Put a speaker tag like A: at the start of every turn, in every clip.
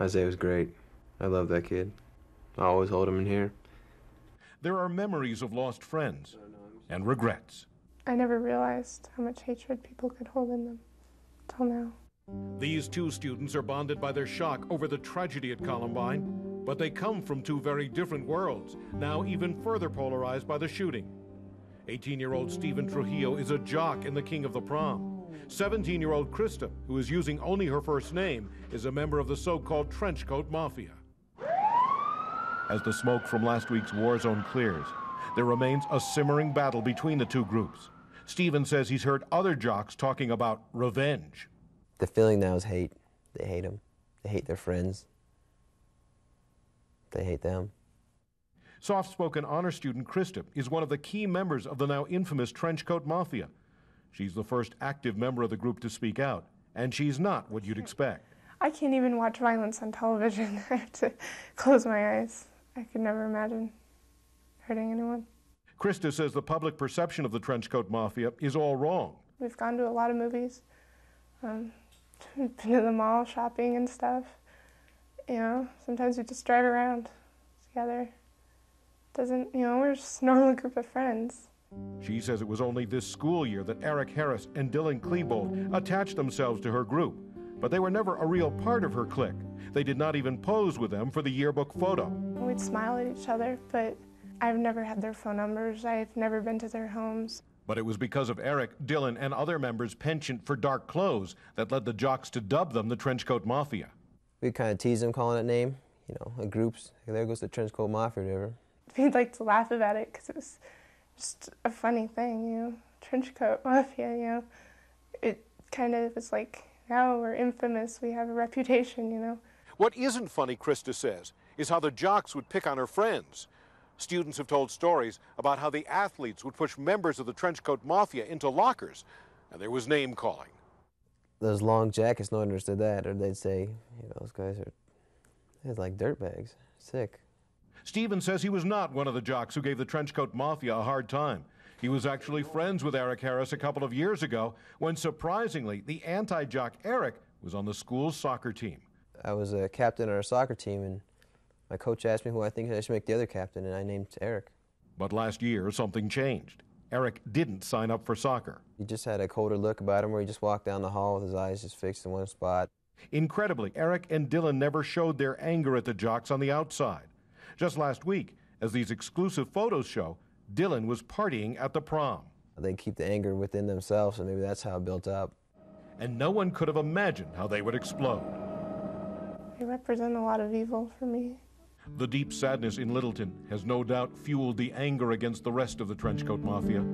A: Isaiah was great. I love that kid. I always hold him in here.
B: There are memories of lost friends and regrets.
C: I never realized how much hatred people could hold in them till now.
B: These two students are bonded by their shock over the tragedy at Columbine, but they come from two very different worlds, now even further polarized by the shooting. 18 year old Stephen Trujillo is a jock in the King of the Prom. 17 year old Krista, who is using only her first name, is a member of the so called Trenchcoat Mafia. As the smoke from last week's war zone clears, there remains a simmering battle between the two groups. Stephen says he's heard other jocks talking about revenge.
D: The feeling now is hate. They hate him. They hate their friends. They hate them.
B: Soft spoken honor student Krista is one of the key members of the now infamous Trenchcoat Mafia. She's the first active member of the group to speak out, and she's not what you'd expect.
C: I can't even watch violence on television. I have to close my eyes. I could never imagine hurting anyone.
B: Krista says the public perception of the Trenchcoat Mafia is all wrong.
C: We've gone to a lot of movies, um, been to the mall shopping and stuff. You know, sometimes we just drive around together. Doesn't, you know, we're just a normal group of friends.
B: She says it was only this school year that Eric Harris and Dylan Klebold attached themselves to her group, but they were never a real part of her clique. They did not even pose with them for the yearbook photo.
C: We'd smile at each other, but I've never had their phone numbers. I've never been to their homes.
B: But it was because of Eric, Dylan, and other members' penchant for dark clothes that led the jocks to dub them the Trenchcoat Mafia.
D: We kind of tease them calling it name, you know, in groups. There goes the Trenchcoat Mafia or whatever.
C: We'd like to laugh about it because it was just a funny thing, you know. trench coat Mafia, you know. It kind of is like, now we're infamous. We have a reputation, you know.
B: What isn't funny, Krista says, is how the jocks would pick on her friends. Students have told stories about how the athletes would push members of the trench coat Mafia into lockers, and there was name calling.
D: Those long jackets, no one understood that. Or they'd say, you know, those guys are, they're like dirtbags. Sick.
B: Stephen says he was not one of the jocks who gave the Trenchcoat Mafia a hard time. He was actually friends with Eric Harris a couple of years ago when, surprisingly, the anti jock Eric was on the school's soccer team.
D: I was a captain on our soccer team, and my coach asked me who I think I should make the other captain, and I named Eric.
B: But last year, something changed. Eric didn't sign up for soccer.
D: He just had a colder look about him where he just walked down the hall with his eyes just fixed in one spot.
B: Incredibly, Eric and Dylan never showed their anger at the jocks on the outside. Just last week, as these exclusive photos show, Dylan was partying at the prom.
D: They keep the anger within themselves, and maybe that's how it built up.
B: And no one could have imagined how they would explode.
C: They represent a lot of evil for me.
B: The deep sadness in Littleton has no doubt fueled the anger against the rest of the Trenchcoat Mafia.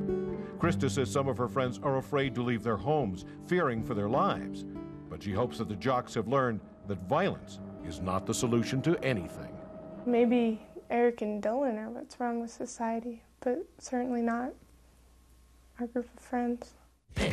B: Krista says some of her friends are afraid to leave their homes, fearing for their lives. But she hopes that the jocks have learned that violence is not the solution to anything.
C: Maybe Eric and Dylan are what's wrong with society, but certainly not our group of friends.
E: They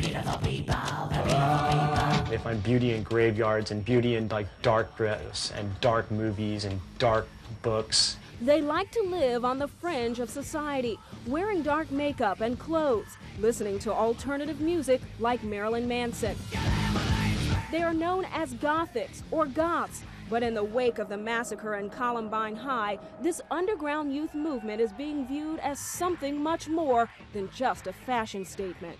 E: find beauty in graveyards and beauty in like dark dress and dark movies and dark books.
F: They like to live on the fringe of society, wearing dark makeup and clothes, listening to alternative music like Marilyn Manson. They are known as Gothics or Goths, but in the wake of the massacre in Columbine High, this underground youth movement is being viewed as something much more than just a fashion statement.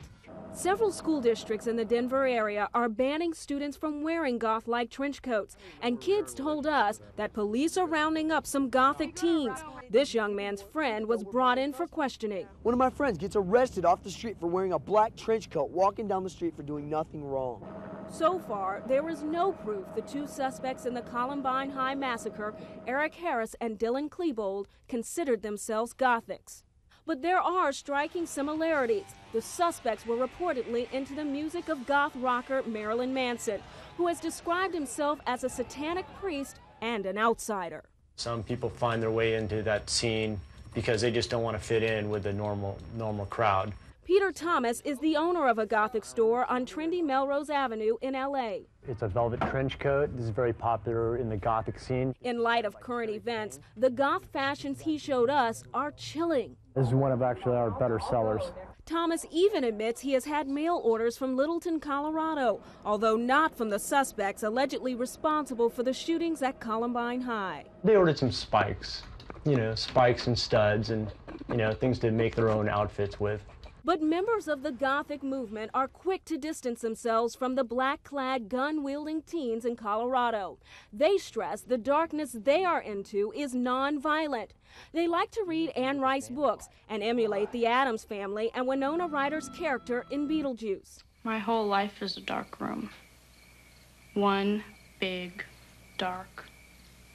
F: Several school districts in the Denver area are banning students from wearing goth like trench coats, and kids told us that police are rounding up some gothic teens. This young man's friend was brought in for questioning.
G: One of my friends gets arrested off the street for wearing a black trench coat, walking down the street for doing nothing wrong.
F: So far, there is no proof the two suspects in the Columbine High massacre, Eric Harris and Dylan Klebold, considered themselves Gothics. But there are striking similarities. The suspects were reportedly into the music of goth rocker Marilyn Manson, who has described himself as a satanic priest and an outsider.
E: Some people find their way into that scene because they just don't want to fit in with the normal normal crowd.
F: Peter Thomas is the owner of a Gothic store on trendy Melrose Avenue in LA.
E: It's a velvet trench coat. This is very popular in the Gothic scene.
F: In light of current events, the goth fashions he showed us are chilling.
E: This is one of actually our better sellers.
F: Thomas even admits he has had mail orders from Littleton, Colorado, although not from the suspects allegedly responsible for the shootings at Columbine High.
E: They ordered some spikes, you know, spikes and studs and, you know, things to make their own outfits with.
F: But members of the Gothic movement are quick to distance themselves from the black clad, gun wielding teens in Colorado. They stress the darkness they are into is non-violent. They like to read Anne Rice books and emulate the Addams family and Winona Ryder's character in Beetlejuice.
H: My whole life is a dark room. One big, dark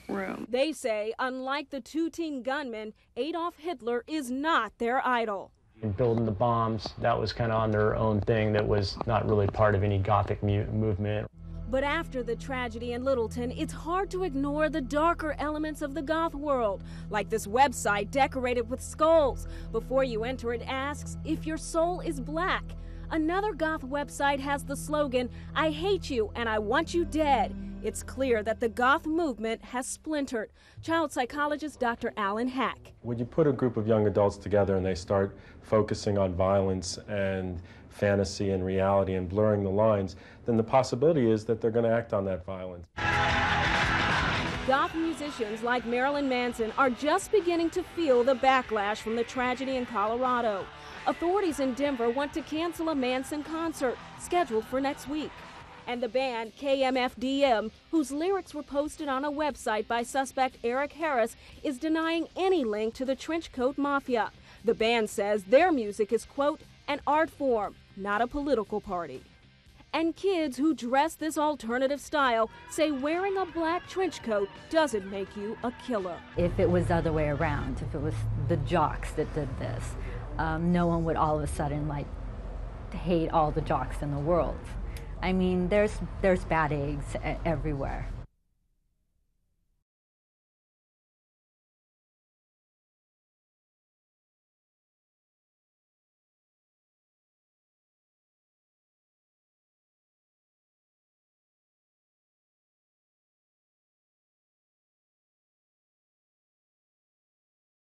H: room.
F: They say, unlike the two teen gunmen, Adolf Hitler is not their idol
E: building the bombs, that was kind of on their own thing that was not really part of any Gothic mu- movement.
F: But after the tragedy in Littleton, it's hard to ignore the darker elements of the goth world, like this website decorated with skulls. Before you enter, it asks if your soul is black. Another goth website has the slogan, I hate you and I want you dead. It's clear that the goth movement has splintered. Child psychologist Dr. Alan Hack.
I: When you put a group of young adults together and they start focusing on violence and fantasy and reality and blurring the lines, then the possibility is that they're going to act on that violence.
F: Goth musicians like Marilyn Manson are just beginning to feel the backlash from the tragedy in Colorado. Authorities in Denver want to cancel a Manson concert scheduled for next week and the band KMFDM, whose lyrics were posted on a website by suspect Eric Harris, is denying any link to the Trenchcoat Mafia. The band says their music is, quote, an art form, not a political party. And kids who dress this alternative style say wearing a black trench coat doesn't make you a killer.
J: If it was the other way around, if it was the jocks that did this, um, no one would all of a sudden like hate all the jocks in the world. I mean, there's there's bad eggs everywhere.